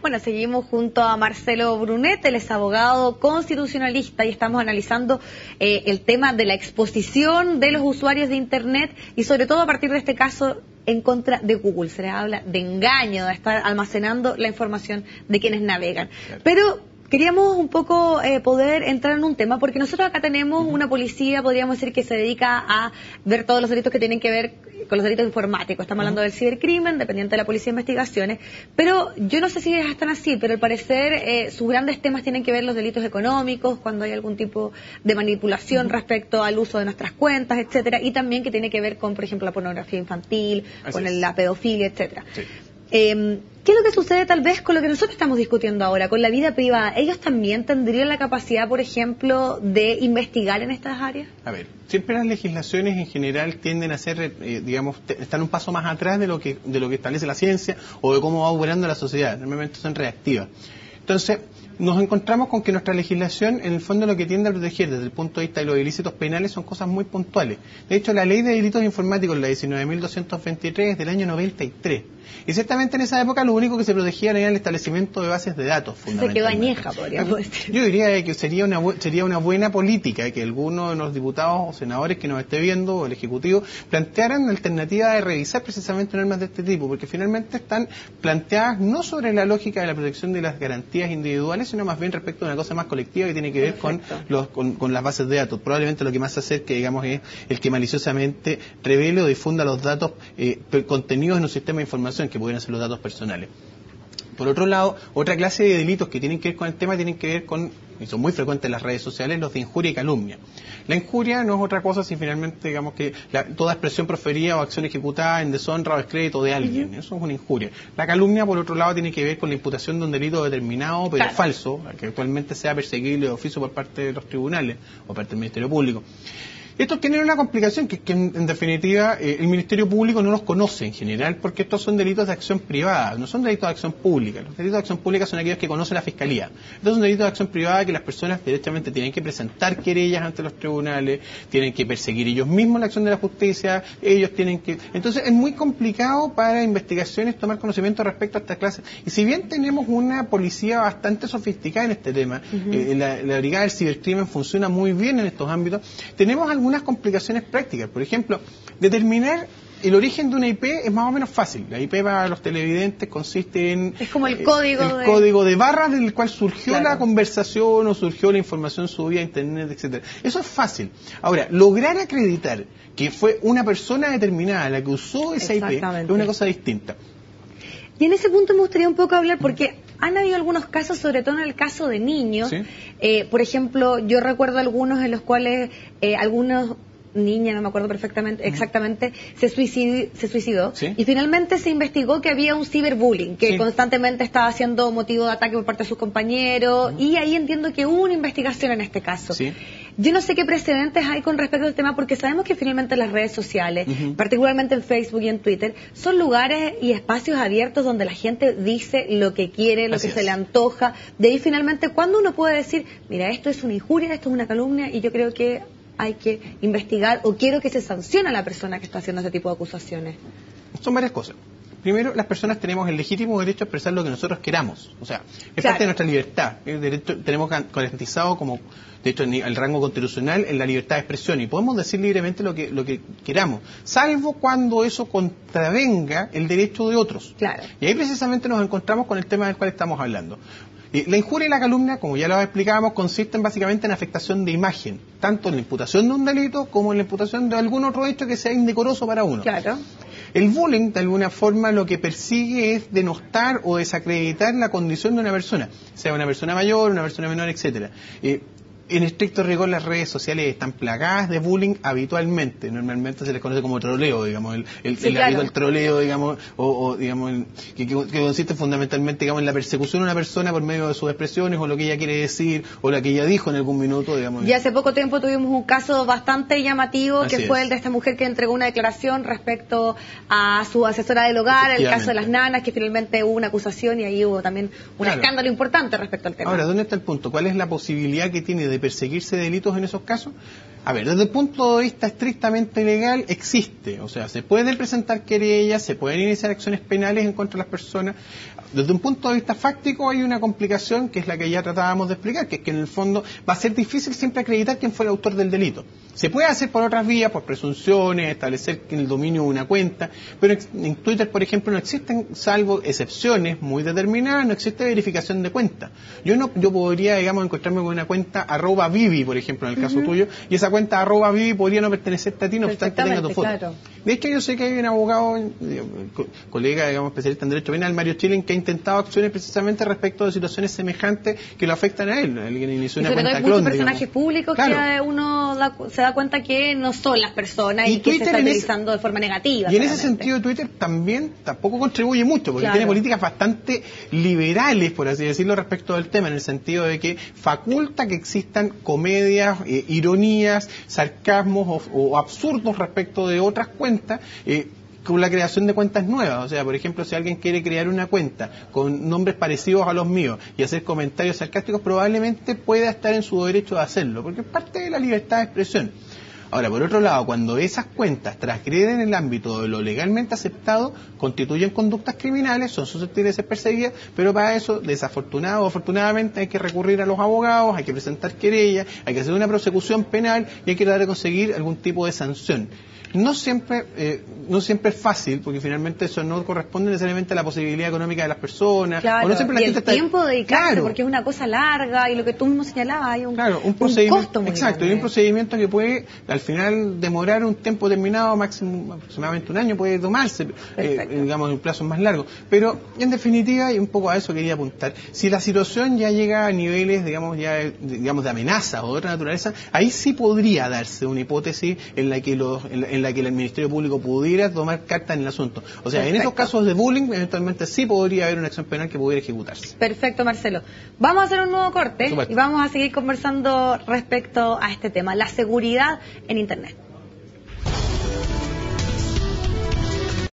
Bueno, seguimos junto a Marcelo Brunet, él es abogado constitucionalista y estamos analizando eh, el tema de la exposición de los usuarios de Internet y sobre todo a partir de este caso en contra de Google. Se le habla de engaño, de estar almacenando la información de quienes navegan. Pero queríamos un poco eh, poder entrar en un tema, porque nosotros acá tenemos una policía, podríamos decir, que se dedica a ver todos los delitos que tienen que ver con los delitos informáticos. Estamos hablando del cibercrimen, dependiente de la Policía de Investigaciones. Pero yo no sé si están así, pero al parecer eh, sus grandes temas tienen que ver los delitos económicos, cuando hay algún tipo de manipulación respecto al uso de nuestras cuentas, etcétera, y también que tiene que ver con, por ejemplo, la pornografía infantil, con la pedofilia, etcétera. Eh, ¿Qué es lo que sucede tal vez con lo que nosotros estamos discutiendo ahora, con la vida privada? ¿Ellos también tendrían la capacidad, por ejemplo, de investigar en estas áreas? A ver, siempre las legislaciones en general tienden a ser, eh, digamos, están un paso más atrás de lo que de lo que establece la ciencia o de cómo va operando la sociedad. Normalmente son reactivas. Entonces, nos encontramos con que nuestra legislación, en el fondo, lo que tiende a proteger desde el punto de vista de los ilícitos penales son cosas muy puntuales. De hecho, la ley de delitos informáticos, la 19.223, es del año 93 y ciertamente en esa época lo único que se protegía era el establecimiento de bases de datos. Se quedó añeja, podríamos decir. Yo diría que sería una, sería una buena política que alguno de los diputados o senadores que nos esté viendo o el Ejecutivo plantearan la alternativa de revisar precisamente normas de este tipo, porque finalmente están planteadas no sobre la lógica de la protección de las garantías individuales, sino más bien respecto a una cosa más colectiva que tiene que ver con, los, con, las bases de datos. Probablemente lo que más hace que digamos, es el que maliciosamente revele o difunda los datos eh, contenidos en un sistema de información que pueden ser los datos personales. Por otro lado, otra clase de delitos que tienen que ver con el tema tienen que ver con, y son muy frecuentes en las redes sociales, los de injuria y calumnia. La injuria no es otra cosa si finalmente, digamos que toda expresión proferida o acción ejecutada en deshonra o descrédito de alguien, eso es una injuria. La calumnia, por otro lado, tiene que ver con la imputación de un delito determinado, pero falso, que actualmente sea perseguible de oficio por parte de los tribunales o por parte del Ministerio Público. Estos tienen una complicación que, que en, definitiva eh, el Ministerio Público no los conoce en general porque estos son delitos de acción privada, no son delitos de acción pública. Los delitos de acción pública son aquellos que conoce la Fiscalía. Estos son delitos de acción privada que las personas directamente tienen que presentar querellas ante los tribunales, tienen que perseguir ellos mismos la acción de la justicia, ellos tienen que... Entonces es muy complicado para investigaciones tomar conocimiento respecto a estas clases. Y si bien tenemos una policía bastante sofisticada en este tema, eh, la, la brigada del cibercrimen funciona muy bien en estos ámbitos, tenemos algunos unas complicaciones prácticas. Por ejemplo, determinar el origen de una IP es más o menos fácil. La IP para los televidentes consiste en... Es como el código el código de barras del cual surgió la conversación o surgió la información subida a Internet, etcétera. Eso es fácil. Ahora, lograr acreditar que fue una persona determinada la que usó esa IP es una cosa distinta. Y en ese punto me gustaría un poco hablar, porque han habido algunos casos, sobre todo en el caso de niños. Eh, por ejemplo, yo recuerdo algunos en los cuales eh, algunos niña, no me acuerdo perfectamente, exactamente, se suicidó, se suicidó y finalmente se investigó que había un ciberbullying, que constantemente estaba siendo motivo de ataque por parte de sus compañeros y ahí entiendo que hubo una investigación en este caso. Yo no sé qué precedentes hay con respecto al tema porque sabemos que finalmente las redes sociales, particularmente en Facebook y en Twitter, son lugares y espacios abiertos donde la gente dice lo que quiere, lo que se le antoja. De ahí finalmente, cuando uno puede decir, mira, esto es una injuria, esto es una calumnia y yo creo que hay que investigar o quiero que se sancione a la persona que está haciendo ese tipo de acusaciones? Son varias cosas. Primero, las personas tenemos el legítimo derecho a expresar lo que nosotros queramos. O sea, es parte de nuestra libertad. tenemos garantizado como, de hecho, el rango constitucional en la libertad de expresión y podemos decir libremente lo que, lo que queramos, salvo cuando eso contravenga el derecho de otros. Claro. Y ahí precisamente nos encontramos con el tema del cual estamos hablando la injuria y la calumnia, como ya lo explicábamos, consisten básicamente en afectación de imagen, tanto en la imputación de un delito como en la imputación de algún otro hecho que sea indecoroso para uno. Claro. El bullying, de alguna forma, lo que persigue es denostar o desacreditar la condición de una persona, sea una persona mayor, una persona menor, etcétera. Eh, en estricto rigor las redes sociales están plagadas de bullying habitualmente. Normalmente se les conoce como troleo, digamos, el, el, troleo, digamos, o, digamos, que, consiste fundamentalmente, digamos, en la persecución de una persona por medio de sus expresiones o lo que ella quiere decir o lo que ella dijo en algún minuto, digamos. Y hace poco tiempo tuvimos un caso bastante llamativo que fue el de esta mujer que entregó una declaración respecto a su asesora del hogar, el caso de las nanas, que finalmente hubo una acusación y ahí hubo también un escándalo importante respecto al tema. Ahora, ¿dónde está el punto? ¿Cuál es la posibilidad que tiene de perseguirse delitos en esos casos, A ver, desde el punto de vista estrictamente legal existe, o sea, se pueden presentar querellas, se pueden iniciar acciones penales en contra de las personas. Desde un punto de vista fáctico hay una complicación que es la que ya tratábamos de explicar, que es que en el fondo va a ser difícil siempre acreditar quién fue el autor del delito. Se puede hacer por otras vías, por presunciones, establecer el dominio de una cuenta, pero en Twitter, por ejemplo, no existen, salvo excepciones muy determinadas, no existe verificación de cuenta. Yo no, yo podría, digamos, encontrarme con una cuenta arroba Vivi, por ejemplo, en el caso tuyo, y esa cuenta arroba Vivi podría no pertenecerte a ti, no obstante tenga tu foto. De hecho, yo sé que hay un abogado, colega, digamos, especialista en derecho penal, Mario Chilen, que ha intentado acciones precisamente respecto de situaciones semejantes que lo afectan a él. Alguien inició una cuenta hay muchos personajes públicos que uno se da cuenta que no son las personas y, que se están utilizando de forma negativa. Y en ese sentido, Twitter también tampoco contribuye mucho, porque tiene políticas bastante liberales, por así decirlo, respecto del tema, en el sentido de que faculta que existan comedias, eh, ironías, sarcasmos o, absurdos respecto de otras cuentas. Eh, con la creación de cuentas nuevas. O sea, por ejemplo, si alguien quiere crear una cuenta con nombres parecidos a los míos y hacer comentarios sarcásticos, probablemente pueda estar en su derecho de hacerlo, porque es parte de la libertad de expresión. Ahora, por otro lado, cuando esas cuentas transgreden el ámbito de lo legalmente aceptado, constituyen conductas criminales, son susceptibles de ser perseguidas, pero para eso, desafortunado o afortunadamente, hay que recurrir a los abogados, hay que presentar querellas, hay que hacer una prosecución penal y hay que tratar de conseguir algún tipo de sanción no siempre, eh, no siempre es fácil, porque finalmente eso no corresponde necesariamente a la posibilidad económica de las personas. Claro, o no siempre la y el tiempo de claro. porque es una cosa larga y lo que tú mismo señalabas, hay un, claro, un, costo muy Exacto, y un procedimiento que puede al final demorar un tiempo determinado, máximo aproximadamente un año, puede tomarse, eh, digamos, en plazos más largos. Pero en definitiva, y un poco a eso quería apuntar, si la situación ya llega a niveles, digamos, ya, digamos, de amenaza o de otra naturaleza, ahí sí podría darse una hipótesis en la que los, en la que el Ministerio Público pudiera tomar carta en el asunto. O sea, en esos casos de bullying, eventualmente sí podría haber una acción penal que pudiera ejecutarse. Perfecto, Marcelo. Vamos a hacer un nuevo corte y vamos a seguir conversando respecto a este tema, la seguridad en Internet.